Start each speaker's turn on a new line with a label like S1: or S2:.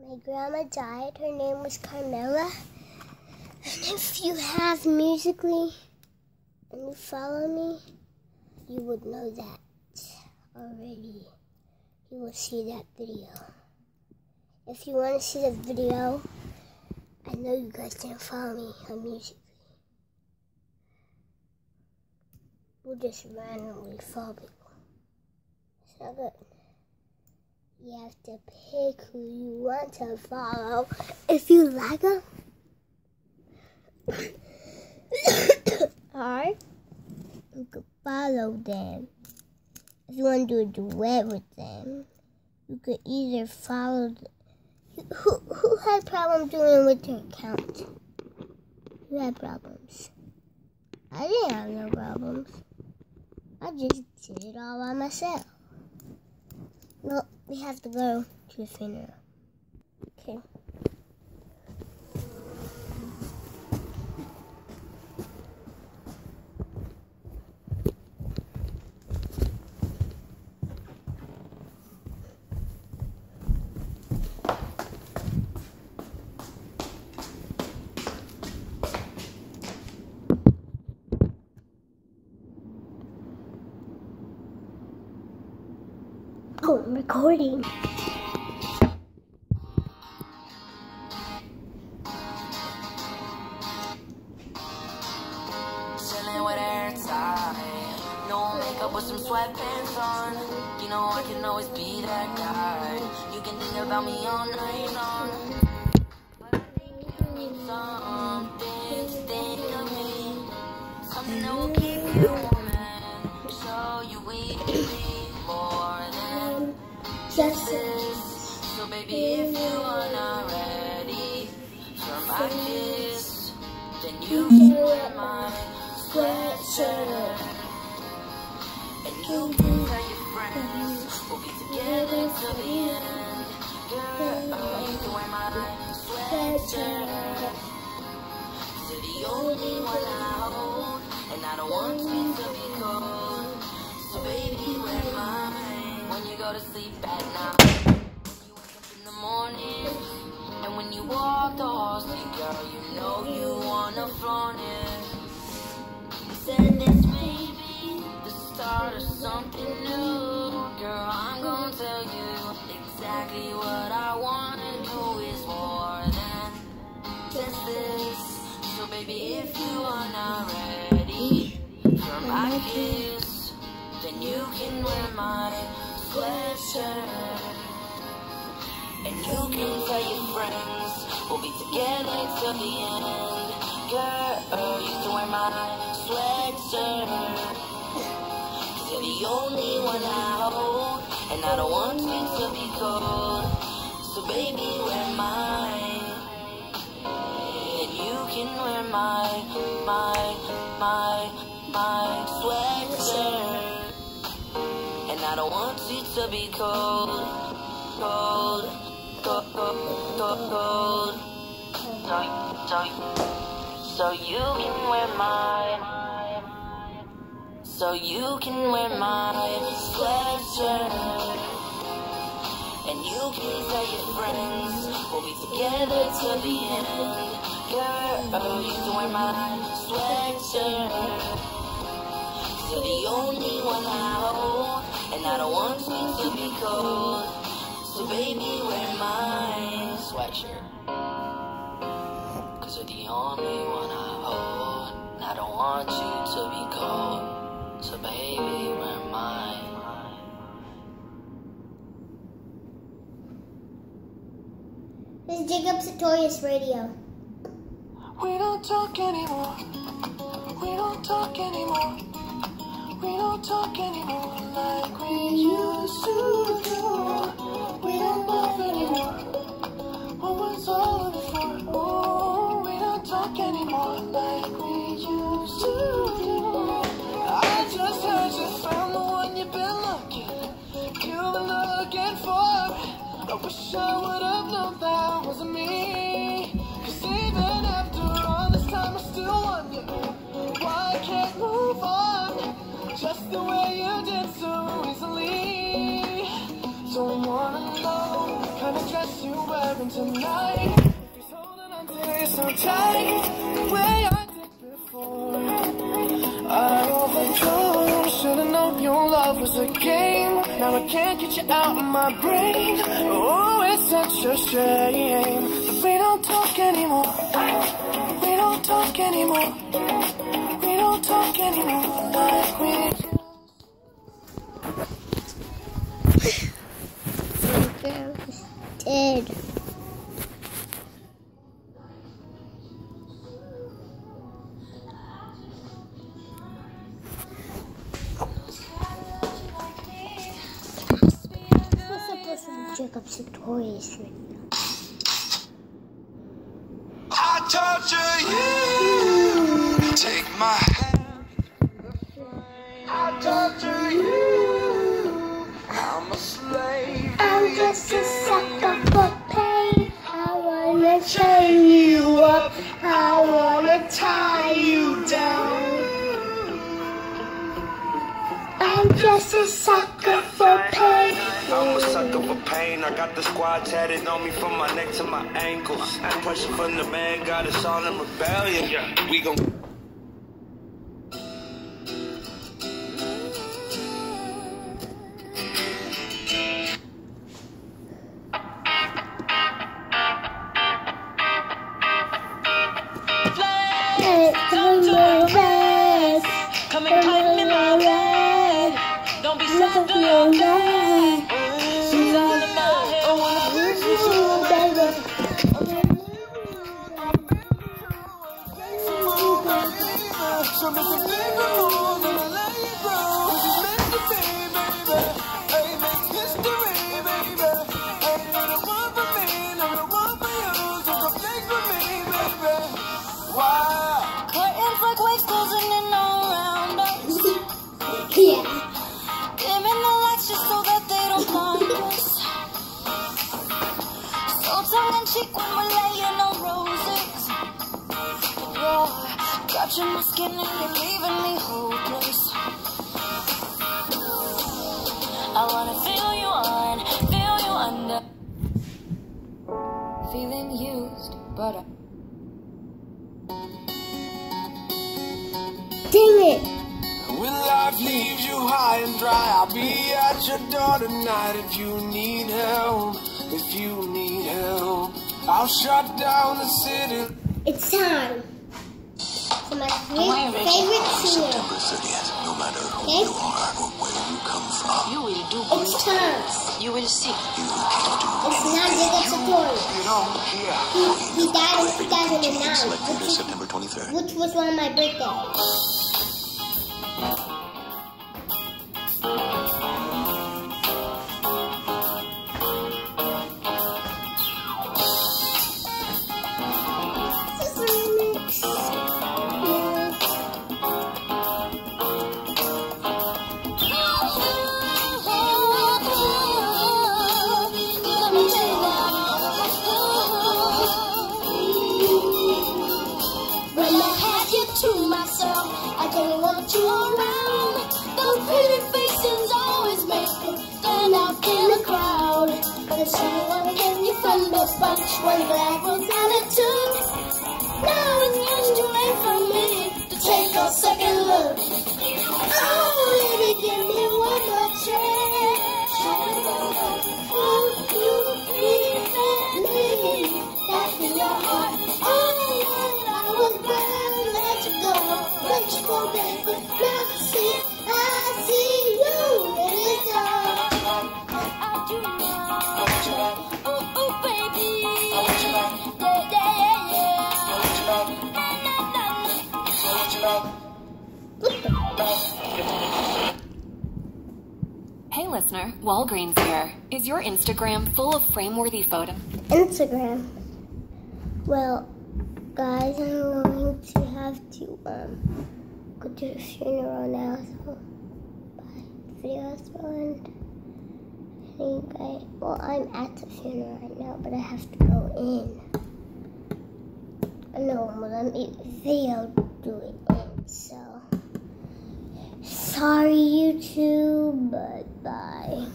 S1: My grandma died. Her name was Carmela. And if you have Musical.ly and you follow me, you would know that already. You will see that video. If you want to see the video, I know you guys didn't follow me on Musical.ly. We'll just randomly follow people. It's not good. You have to pick who you want to follow. If you like them, or you can follow them. If you want to do a duet with them, you could either follow. who who had problems doing with their account? Who had problems? I didn't have no problems. I just did it all by myself. Well, we have to go to the funeral. Okay. I'm recording.
S2: With some sweatpants on. You know I can always be that guy. You can think about me all night long. Something think of me. Something that will keep you warm baby, if you are not ready for my kiss, then you can wear my sweatshirt. And you can tell your friends we'll be together till the end. Girl, you can wear my sweatshirt. You're the only one I hold, and I don't want you to be cold. So baby, wear mine when you go to sleep at night. Halls, girl, you know you wanna flaunt it. Said this the start of something new. Girl, I'm gonna tell you exactly what I wanna do is more than just this. So baby, if you are not ready for my kiss, then you can wear my sweatshirt. And you can tell your friends we'll be together till the end. Girl, you can wear my sweatshirt. Cause you're the only one I hold, and I don't want you to be cold. So baby, wear mine. And you can wear my, my, my, my sweatshirt. And I don't want you to be cold, cold, So, you can wear my, so you can wear my sweatshirt. And you can tell your friends we'll be together till the end. Girl, you can wear my sweatshirt. you you're the only one I hold, and I don't want you to be cold. So baby, wear my sweatshirt. Cause you're the only one I hold, and I don't want you to be cold. So baby, wear mine.
S1: This is Jacob Sartorius Radio.
S2: We don't talk anymore. We don't talk anymore. We don't talk anymore like we used to do. Anymore. Oh, we don't talk anymore like we happen tonight. He's holding on to you so tight, way I did before. I. Should've known your love was a game. Now I can't get you out of my brain. Oh, it's such a shame. But we don't talk anymore. We don't talk anymore. We don't talk anymore like we used to.
S1: The girl is dead. What's supposed to be Jacob Sartorius right now?
S3: I torture you. Take my I got the squad tatted on me from my neck to my ankles. Pressure from the man got us all in rebellion. Yeah, we gon'
S1: Don't move rest.
S2: Come
S1: Don't
S2: and tighten me,
S1: move
S2: my
S1: rest.
S2: Don't be
S1: Look
S2: soft
S1: at
S2: on
S1: your
S3: So
S2: tongue in cheek when we're laying on touching my skin and you're leaving me hopeless. I wanna feel you on, feel you under. Feeling used, but I.
S1: Dang it.
S3: When life leaves you high and dry, I'll be at your door tonight if you need help. If you need help, I'll shut down the city.
S1: It's time. For my fa- favorite singer.
S4: September 30th, no matter who
S1: Okay.
S4: you are or where you come from,
S5: You will do
S1: It's time.
S5: You will see.
S4: you can do
S1: It's not Jacob Sartorius.
S4: You don't.
S1: He, he died in
S4: Selected
S1: 2009, which, is,
S4: September 23rd.
S1: which was one of my birthdays.
S2: The bunch, one black was attitude. Now it's too late for me to take a second look. Oh,
S6: Hey listener, Walgreens here. Is your Instagram full of frame-worthy photos?
S1: Instagram. Well, guys, I'm going to have to um go to the funeral now. So, bye. Video's ruined. Anyway, well, I'm at the funeral right now, but I have to go in. I know, but I'm video doing it, so sorry YouTube, but bye.